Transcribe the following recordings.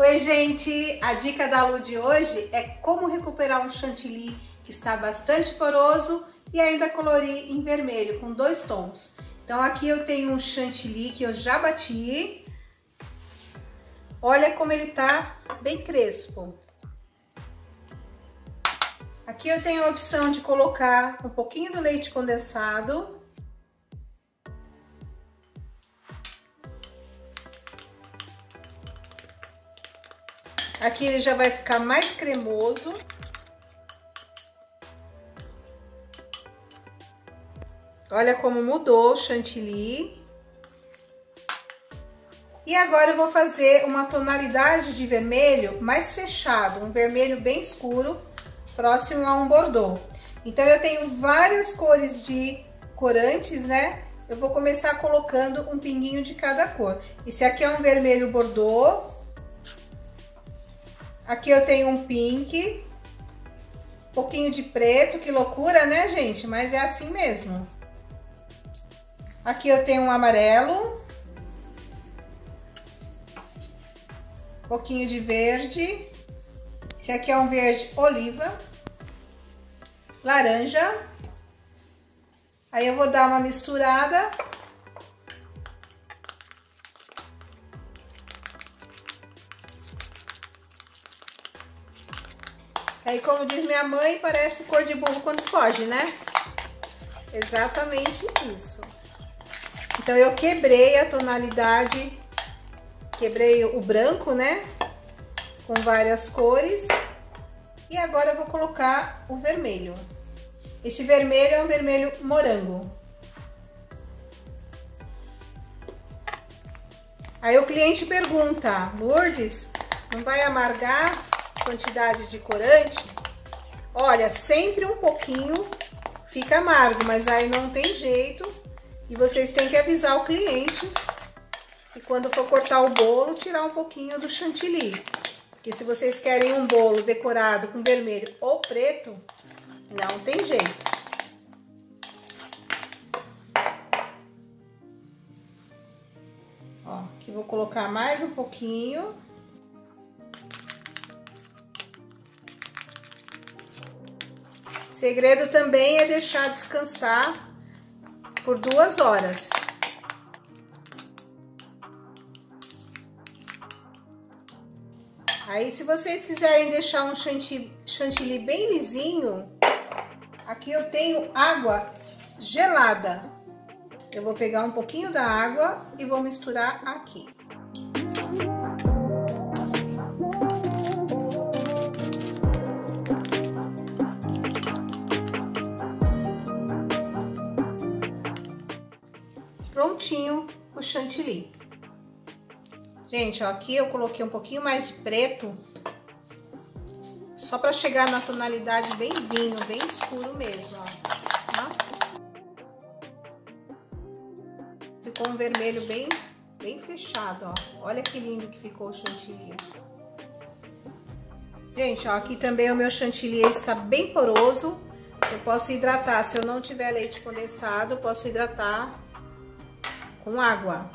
Oi, gente! A dica da Lu de hoje é como recuperar um chantilly que está bastante poroso e ainda colorir em vermelho, com dois tons. Então aqui eu tenho um chantilly que eu já bati. Olha como ele tá bem crespo. Aqui eu tenho a opção de colocar um pouquinho do leite condensado. Aqui ele já vai ficar mais cremoso. Olha como mudou o chantilly. E agora eu vou fazer uma tonalidade de vermelho mais fechado, um vermelho bem escuro, próximo a um bordeaux. Então eu tenho várias cores de corantes, né? Eu vou começar colocando um pinguinho de cada cor. Esse aqui é um vermelho bordeaux. Aqui eu tenho um pink. Um pouquinho de preto, que loucura, né, gente? Mas é assim mesmo. Aqui eu tenho um amarelo. Um pouquinho de verde. Esse aqui é um verde oliva. Laranja. Aí eu vou dar uma misturada. Aí, como diz minha mãe, parece cor de burro quando foge, né? Exatamente isso. Então, eu quebrei a tonalidade, quebrei o branco, né? Com várias cores. E agora eu vou colocar o vermelho. Este vermelho é um vermelho morango. Aí o cliente pergunta, Lourdes, não vai amargar quantidade de corante? Olha, sempre um pouquinho fica amargo, mas aí não tem jeito. E vocês têm que avisar o cliente que quando for cortar o bolo, tirar um pouquinho do chantilly. Porque se vocês querem um bolo decorado com vermelho ou preto, não tem jeito. Ó, aqui vou colocar mais um pouquinho. Segredo também é deixar descansar por duas horas. Aí, se vocês quiserem deixar um chantilly, bem lisinho, Aqui eu tenho água gelada. Eu vou pegar um pouquinho da água e vou misturar aqui. Prontinho o chantilly. Gente, ó, aqui eu coloquei um pouquinho mais de preto só para chegar na tonalidade bem vinho, bem escuro mesmo, ó. Tá? Ficou um vermelho bem, bem fechado, ó. Olha que lindo que ficou o chantilly. Gente, ó, aqui também o meu chantilly está bem poroso. Eu posso hidratar, se eu não tiver leite condensado, posso hidratar com água.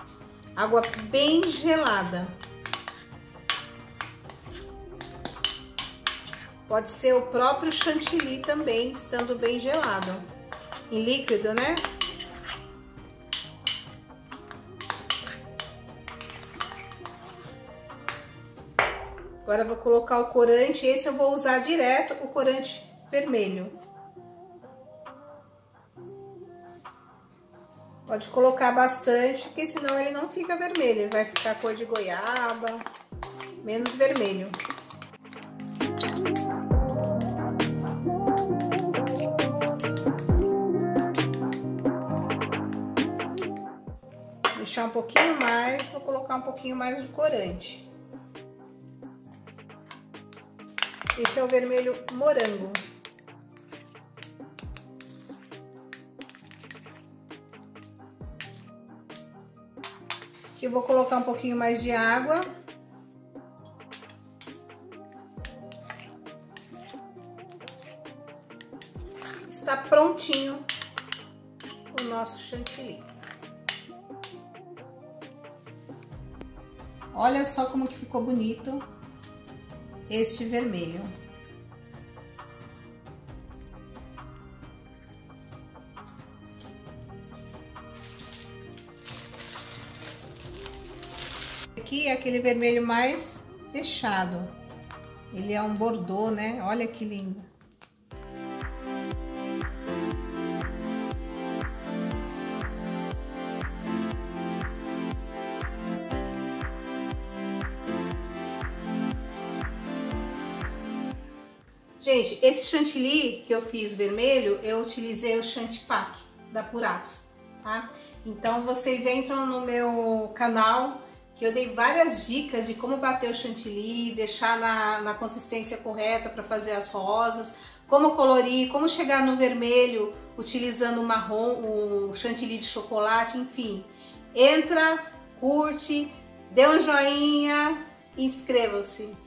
Água bem gelada. Pode ser o próprio chantilly também, estando bem gelado. Em líquido, né? Agora vou colocar o corante, esse eu vou usar direto o corante vermelho. Pode colocar bastante, porque senão ele não fica vermelho, ele vai ficar cor de goiaba, menos vermelho. Deixar um pouquinho mais, vou colocar um pouquinho mais de corante. Esse é o vermelho morango. Eu vou colocar um pouquinho mais de água. Está prontinho o nosso chantilly. Olha só como que ficou bonito este vermelho. Aqui é aquele vermelho mais fechado. Ele é um bordô, né? Olha que lindo. Gente, esse chantilly que eu fiz vermelho, eu utilizei o chantipack da Puratos, tá? Então vocês entram no meu canal, que eu dei várias dicas de como bater o chantilly, deixar na, na consistência correta para fazer as rosas, como colorir, como chegar no vermelho utilizando o marrom, o chantilly de chocolate, enfim. Entra, curte, dê um joinha, inscreva-se.